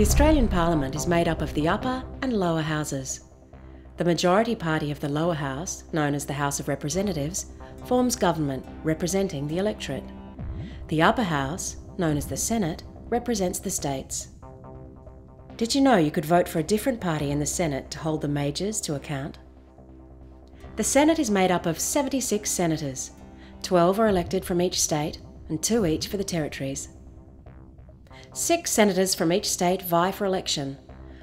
The Australian Parliament is made up of the upper and lower houses. The majority party of the lower house, known as the House of Representatives, forms government representing the electorate. The upper house, known as the Senate, represents the states. Did you know you could vote for a different party in the Senate to hold the majors to account? The Senate is made up of 76 senators. 12 are elected from each state, and two each for the territories. Six senators from each state vie for election.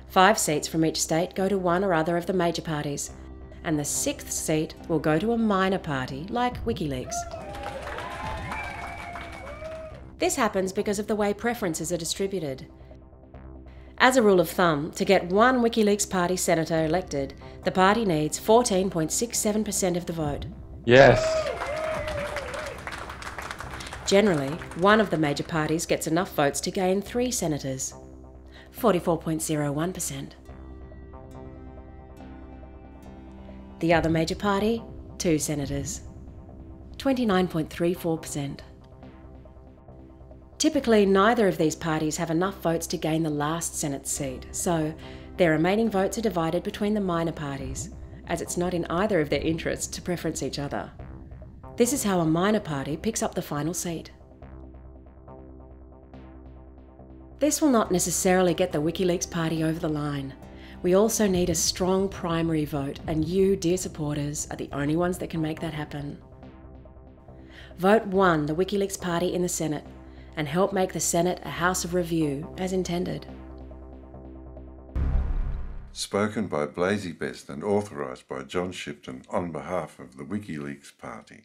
Five seats from each state go to one or other of the major parties, and the sixth seat will go to a minor party like WikiLeaks. This happens because of the way preferences are distributed. As a rule of thumb, to get one WikiLeaks party senator elected, the party needs 14.67% of the vote. Yes. Generally, one of the major parties gets enough votes to gain three senators, 44.01%. The other major party, two senators, 29.34%. Typically, neither of these parties have enough votes to gain the last Senate seat, so their remaining votes are divided between the minor parties, as it's not in either of their interests to preference each other. This is how a minor party picks up the final seat. This will not necessarily get the WikiLeaks party over the line. We also need a strong primary vote, and you, dear supporters, are the only ones that can make that happen. Vote 1 the WikiLeaks party in the Senate and help make the Senate a house of review as intended. Spoken by Blasey Best and authorised by John Shipton on behalf of the WikiLeaks Party.